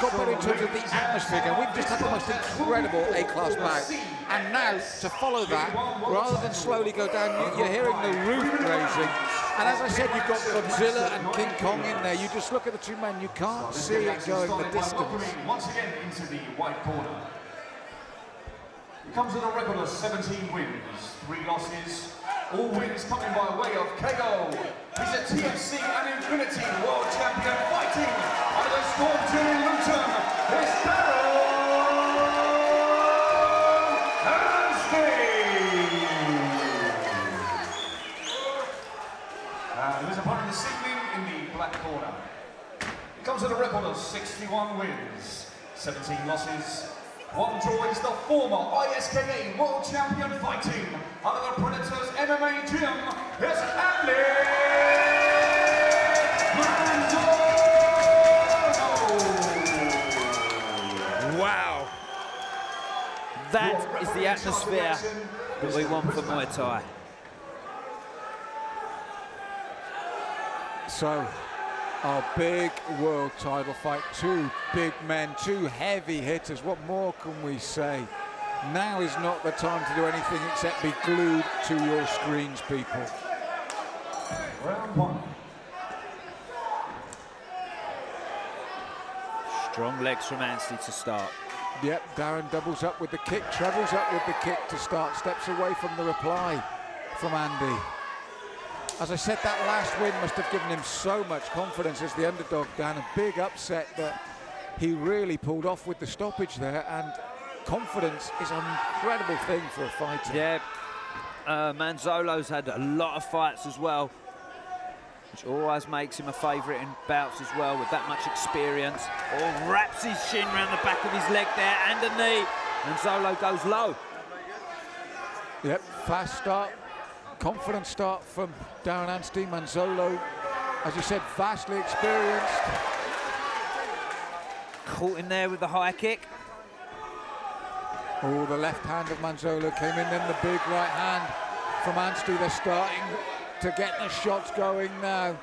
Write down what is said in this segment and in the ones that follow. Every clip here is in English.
got better in terms of the atmosphere. And we've just had the most incredible A-class bout. And now, to follow that, rather than slowly go down, you're hearing the roof raising. And as I said, you've got Godzilla and King Kong in there. You just look at the two men, you can't see it going the distance. Once again into the white corner. He comes with a record of 17 wins, three losses, all wins coming by way of KO. He's a TFC and Infinity World Uh, and his opponent is sitting in the black corner. He comes with a record of 61 wins, 17 losses, one draw. He's the former ISKA World Champion fighting under the Predators MMA gym. It's Andy Wow. That is the atmosphere that we want for Muay Thai. So, our big world title fight. Two big men, two heavy hitters. What more can we say? Now is not the time to do anything except be glued to your screens, people. Round one. Strong legs from Anstey to start. Yep, Darren doubles up with the kick, travels up with the kick to start, steps away from the reply from Andy. As I said, that last win must have given him so much confidence as the underdog, Dan. A big upset that he really pulled off with the stoppage there, and confidence is an incredible thing for a fighter. Yeah, uh, Manzolo's had a lot of fights as well, which always makes him a favourite in bouts as well with that much experience. Oh, wraps his shin around the back of his leg there and a knee. Manzolo goes low. Yep, fast start, confident start from Darren Anstey. Manzolo, as you said, vastly experienced. Caught in there with the high kick. Oh, the left hand of Manzolo came in, then the big right hand from Anstey. They're starting to get the shots going now.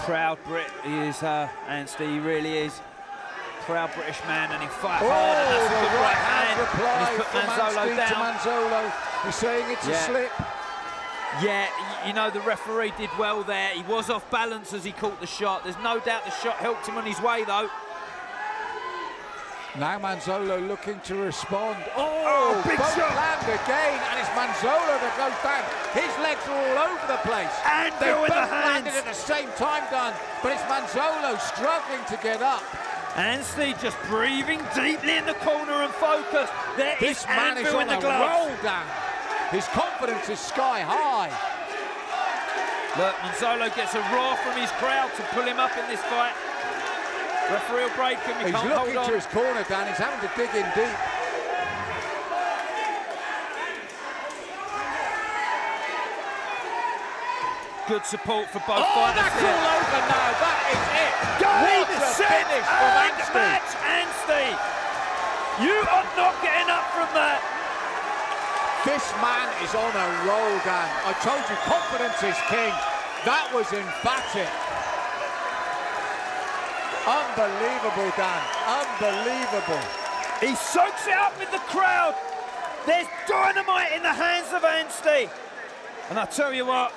Proud Brit he is, uh, Anstey, he really is. Proud British man, and he fights Oh, hard, and that's a the good right right hand hand. And he's put Manzolo down. Manzolo. He's saying it's a slip. Yeah, you know, the referee did well there. He was off balance as he caught the shot. There's no doubt the shot helped him on his way, though. Now Manzolo looking to respond. Oh, Oh, big both shot. land again, and it's Manzolo that goes down. His legs are all over the place. And they both the landed at the same time, done. But it's Manzolo struggling to get up. Anstey just breathing deeply in the corner and focused. There This is man is Anvil on in the glove. roll down. His confidence is sky high. Look, Manzolo gets a roar from his crowd to pull him up in this fight. Referee will break him. He He's can't looking hold to his corner, Dan. He's having to dig in deep. Good support for both Oh, fighters that's here. all over now. That is it. Game, what a set, finish from Anstey. match, Anstey. You are not getting up from that. This man is on a roll, Dan. I told you, confidence is king. That was emphatic. Unbelievable, Dan. Unbelievable. He soaks it up with the crowd. There's dynamite in the hands of Anstey. And I tell you what,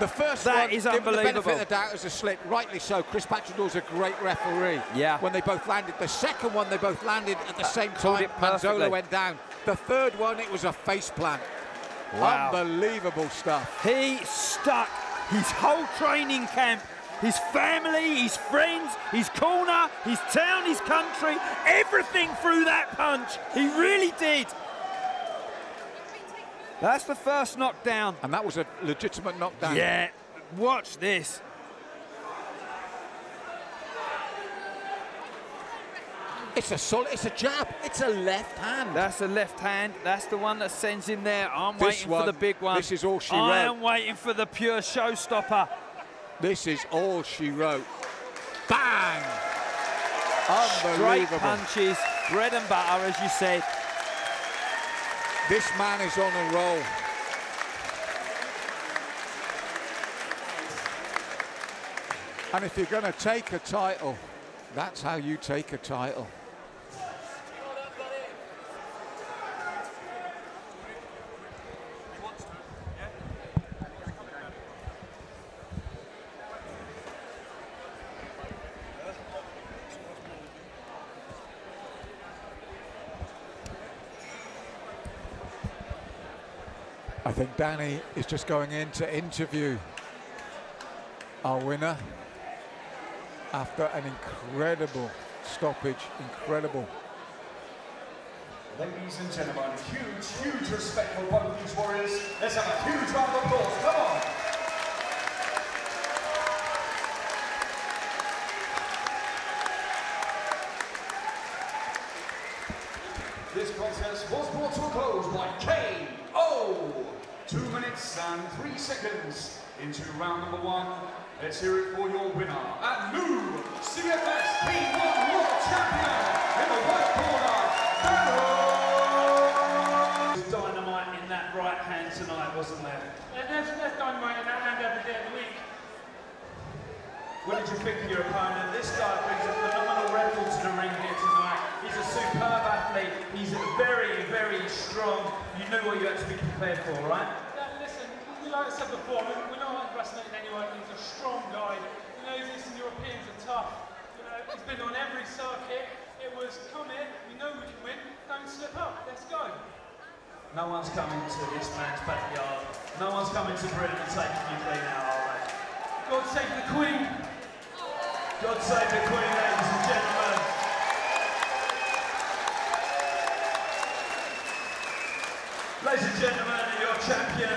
The first That one, is given the benefit of the doubt, was a slip. Rightly so. Chris Patridor's a great referee. Yeah. When they both landed. The second one, they both landed at the same called time. Manzolo went down. The third one, it was a face plant. Wow. Unbelievable stuff. he stuck his whole training camp, his family, his friends, his corner, his town, his country, everything through that punch. He really did. That's the first knockdown. And that was a legitimate knockdown. Yeah, watch this. It's a solid, it's a jab. It's a left hand. That's the left hand. That's the one that sends him there. I'm This waiting one- for the big one. this is all she I wrote. am waiting for the pure showstopper. This is all she wrote. Bang! Straight Unbelievable. punches, bread and butter, as you said. This man is on a roll. And if you're going to take a title, That's how you take a title. I think Danny is just going in to interview our winner after an incredible stoppage, incredible. Ladies and gentlemen, huge, huge respect for both these warriors. Let's have a huge round of applause. Come on. This contest was brought to a close by KO. Two minutes and three seconds into round number one. Let's hear it for your winner and new CFS K1 World Champion in the white corner, Barrow. dynamite in that right hand tonight, wasn't there? There's, there's dynamite in that hand every day of the week. What did you think of your opponent? This guy brings a phenomenal record to the ring here tonight. He's a superb athlete. He's very, very strong. You knew what you had to be prepared for, right? like I said before, we're not underestimating anyone. He's a strong guy. He knows Eastern Europeans are tough. You know, he's been on every circuit. It was come in, we know we can win. Don't slip up. Let's go. No one's coming to this man's backyard. No one's coming to Britain and taking Ukraine out, are they? God save the Queen. God save the Queen, ladies and gentlemen. Ladies and gentlemen, your champion,